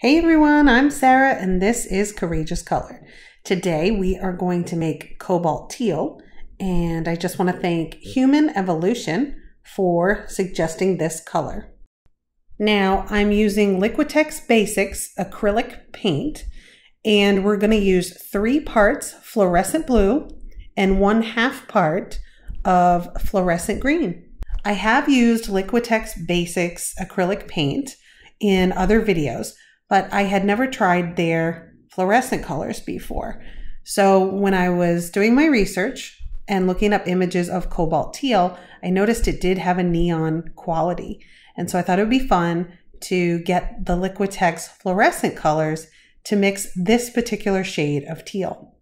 Hey everyone, I'm Sarah and this is Courageous Color. Today we are going to make cobalt teal and I just want to thank Human Evolution for suggesting this color. Now I'm using Liquitex Basics acrylic paint and we're going to use three parts fluorescent blue and one half part of fluorescent green. I have used Liquitex Basics acrylic paint in other videos, but I had never tried their fluorescent colors before. So when I was doing my research and looking up images of cobalt teal, I noticed it did have a neon quality. And so I thought it would be fun to get the Liquitex fluorescent colors to mix this particular shade of teal.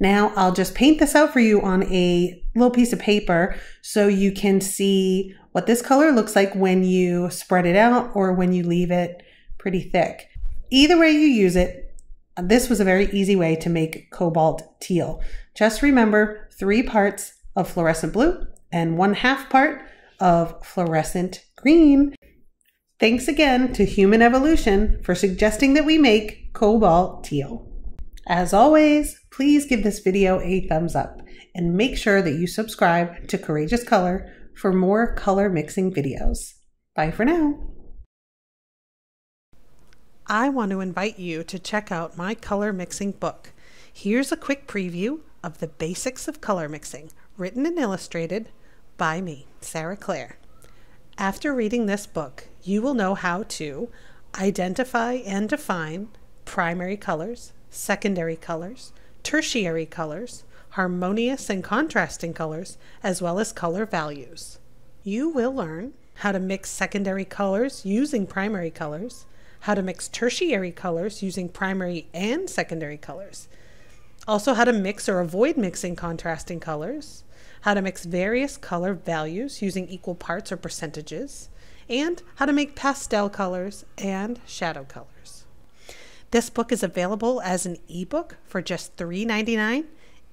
Now I'll just paint this out for you on a little piece of paper so you can see what this color looks like when you spread it out or when you leave it pretty thick. Either way you use it, this was a very easy way to make cobalt teal. Just remember three parts of fluorescent blue and one half part of fluorescent green. Thanks again to Human Evolution for suggesting that we make cobalt teal. As always, please give this video a thumbs up and make sure that you subscribe to Courageous Color for more color mixing videos. Bye for now. I want to invite you to check out my color mixing book. Here's a quick preview of the basics of color mixing, written and illustrated by me, Sarah Claire. After reading this book, you will know how to identify and define primary colors, secondary colors, tertiary colors, harmonious and contrasting colors, as well as color values. You will learn how to mix secondary colors using primary colors, how to mix tertiary colors using primary and secondary colors, also how to mix or avoid mixing contrasting colors, how to mix various color values using equal parts or percentages, and how to make pastel colors and shadow colors. This book is available as an ebook for just $3.99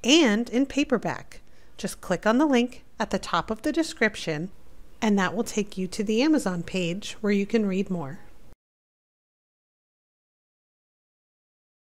and in paperback. Just click on the link at the top of the description, and that will take you to the Amazon page where you can read more.